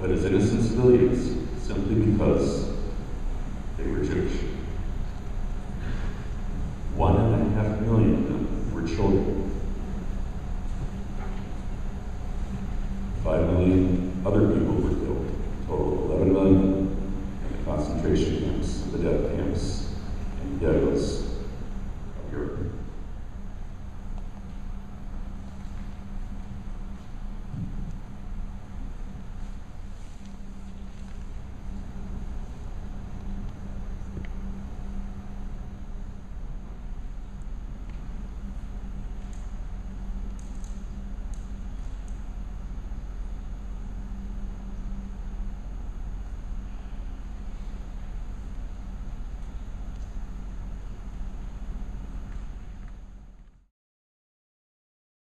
but as innocent civilians simply because they were Jewish. One and a half million of them were children. Five million other people were killed, total of 11 million in the concentration camps, the death camps, and ghettos